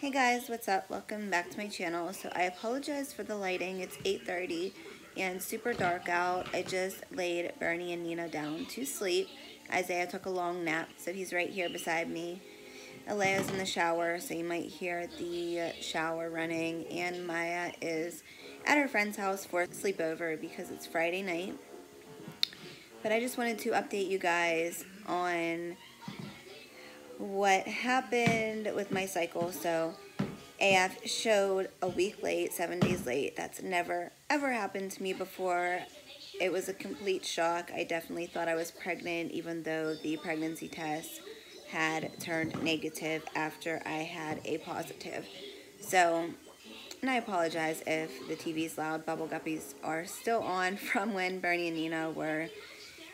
Hey guys, what's up? Welcome back to my channel. So I apologize for the lighting. It's 8.30 and super dark out. I just laid Bernie and Nina down to sleep. Isaiah took a long nap, so he's right here beside me. Alea's in the shower, so you might hear the shower running. And Maya is at her friend's house for sleepover because it's Friday night. But I just wanted to update you guys on what happened with my cycle. So AF showed a week late, seven days late. That's never, ever happened to me before. It was a complete shock. I definitely thought I was pregnant, even though the pregnancy test had turned negative after I had a positive. So, and I apologize if the TV's loud. Bubble Guppies are still on from when Bernie and Nina were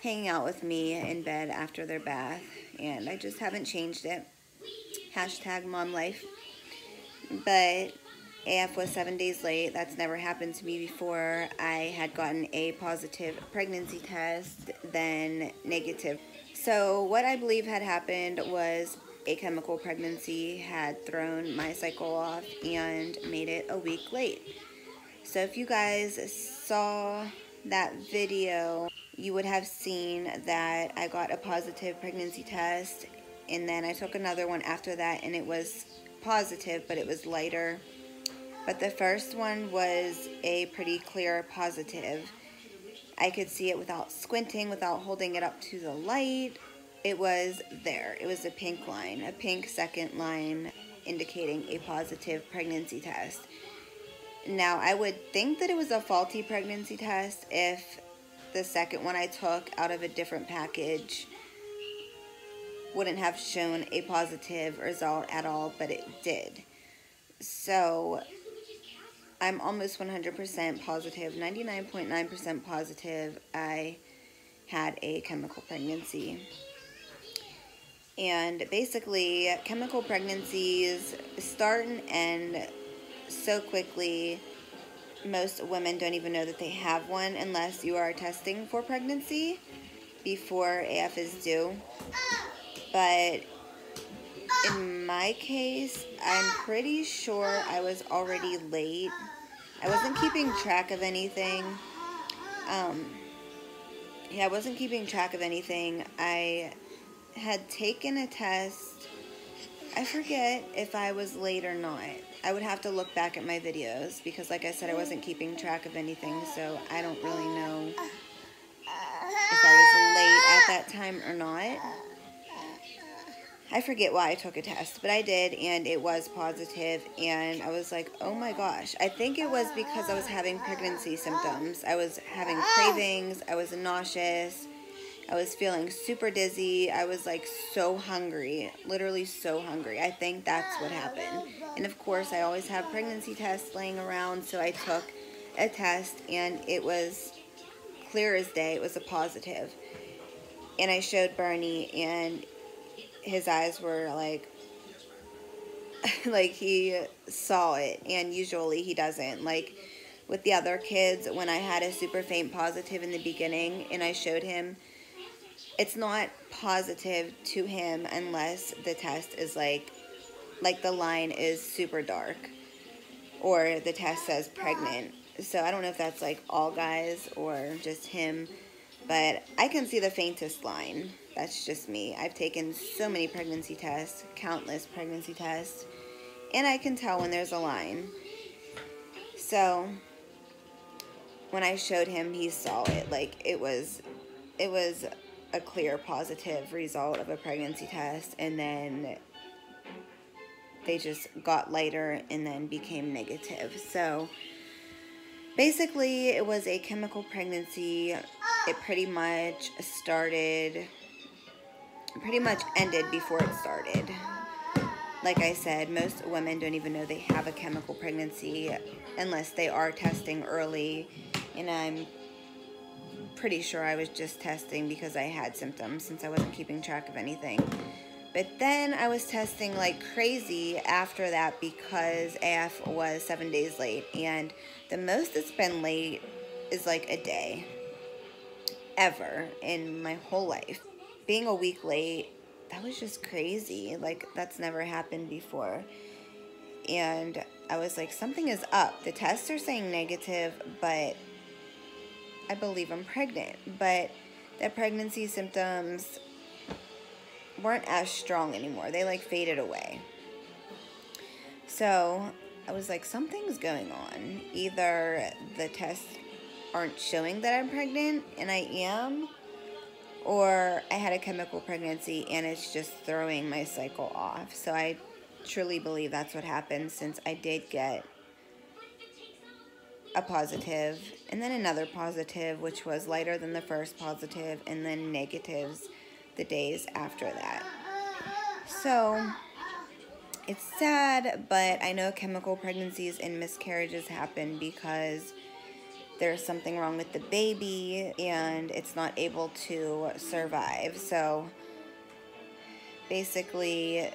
hanging out with me in bed after their bath and I just haven't changed it. Hashtag mom life. But AF was seven days late. That's never happened to me before. I had gotten a positive pregnancy test, then negative. So what I believe had happened was a chemical pregnancy had thrown my cycle off and made it a week late. So if you guys saw that video, you would have seen that I got a positive pregnancy test and then I took another one after that and it was positive but it was lighter. But the first one was a pretty clear positive. I could see it without squinting without holding it up to the light. It was there. It was a pink line a pink second line indicating a positive pregnancy test. Now I would think that it was a faulty pregnancy test if the second one I took out of a different package wouldn't have shown a positive result at all, but it did. So I'm almost 100% positive, 99.9% positive I had a chemical pregnancy. And basically, chemical pregnancies start and end so quickly most women don't even know that they have one unless you are testing for pregnancy before AF is due. But in my case, I'm pretty sure I was already late. I wasn't keeping track of anything. Um, yeah, I wasn't keeping track of anything. I had taken a test. I forget if I was late or not. I would have to look back at my videos because like I said, I wasn't keeping track of anything, so I don't really know if I was late at that time or not. I forget why I took a test, but I did, and it was positive, and I was like, oh my gosh. I think it was because I was having pregnancy symptoms. I was having oh. cravings, I was nauseous, I was feeling super dizzy. I was like so hungry, literally so hungry. I think that's what happened. And of course, I always have pregnancy tests laying around, so I took a test and it was clear as day. It was a positive. And I showed Bernie and his eyes were like like he saw it and usually he doesn't. Like with the other kids when I had a super faint positive in the beginning and I showed him it's not positive to him unless the test is like like the line is super dark or the test says pregnant. So I don't know if that's like all guys or just him, but I can see the faintest line. That's just me. I've taken so many pregnancy tests, countless pregnancy tests, and I can tell when there's a line. So when I showed him, he saw it. Like it was, it was a clear positive result of a pregnancy test and then they just got lighter and then became negative. So basically it was a chemical pregnancy. It pretty much started, pretty much ended before it started. Like I said, most women don't even know they have a chemical pregnancy unless they are testing early. And I'm pretty sure I was just testing because I had symptoms since I wasn't keeping track of anything. But then I was testing like crazy after that because AF was seven days late. And the most it's been late is like a day ever in my whole life. Being a week late, that was just crazy. Like, that's never happened before. and I was like, something is up. The tests are saying negative, but I believe I'm pregnant. But the pregnancy symptoms weren't as strong anymore. They like faded away. So I was like, something's going on. Either the tests aren't showing that I'm pregnant, and I am, or I had a chemical pregnancy and it's just throwing my cycle off. So I truly believe that's what happened since I did get a positive and then another positive, which was lighter than the first positive, and then negatives the days after that. So it's sad, but I know chemical pregnancies and miscarriages happen because there's something wrong with the baby and it's not able to survive. So basically,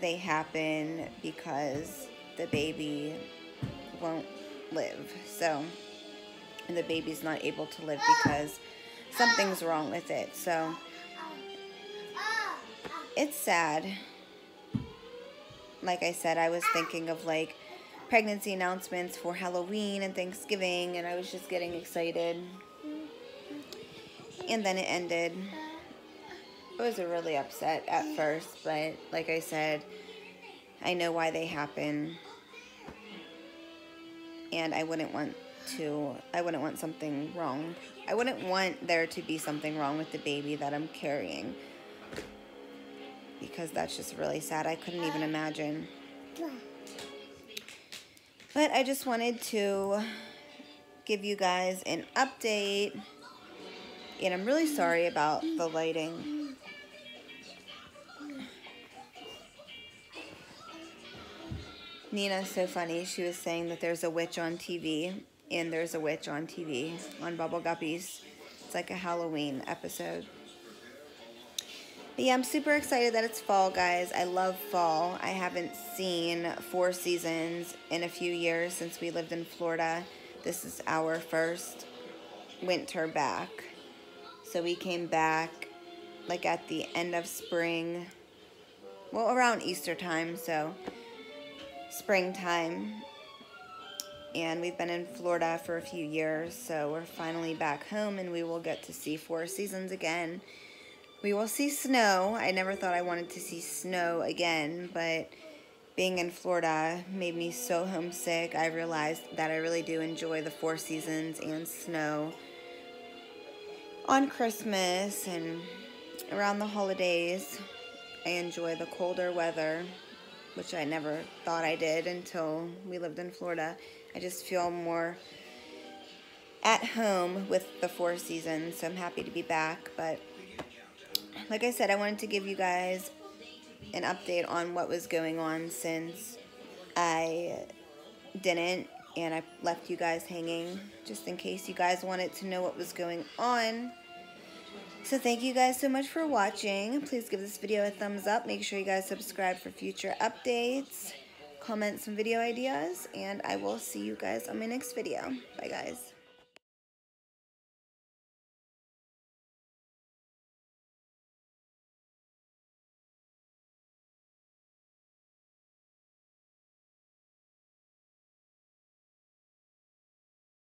they happen because the baby won't live. So, and the baby's not able to live because something's wrong with it. So, it's sad. Like I said, I was thinking of like pregnancy announcements for Halloween and Thanksgiving, and I was just getting excited. And then it ended. I was really upset at first, but like I said, I know why they happen. And I wouldn't want to, I wouldn't want something wrong. I wouldn't want there to be something wrong with the baby that I'm carrying. Because that's just really sad. I couldn't even imagine. But I just wanted to give you guys an update. And I'm really sorry about the lighting. Nina's so funny. She was saying that there's a witch on TV, and there's a witch on TV on Bubble Guppies. It's like a Halloween episode. But yeah, I'm super excited that it's fall, guys. I love fall. I haven't seen four seasons in a few years since we lived in Florida. This is our first winter back. So we came back like at the end of spring, well, around Easter time. So springtime. And we've been in Florida for a few years, so we're finally back home and we will get to see four seasons again. We will see snow. I never thought I wanted to see snow again, but being in Florida made me so homesick. I realized that I really do enjoy the four seasons and snow on Christmas and around the holidays. I enjoy the colder weather which I never thought I did until we lived in Florida. I just feel more at home with the Four Seasons, so I'm happy to be back. But like I said, I wanted to give you guys an update on what was going on since I didn't and I left you guys hanging just in case you guys wanted to know what was going on. So thank you guys so much for watching. Please give this video a thumbs up. Make sure you guys subscribe for future updates. Comment some video ideas. And I will see you guys on my next video. Bye guys.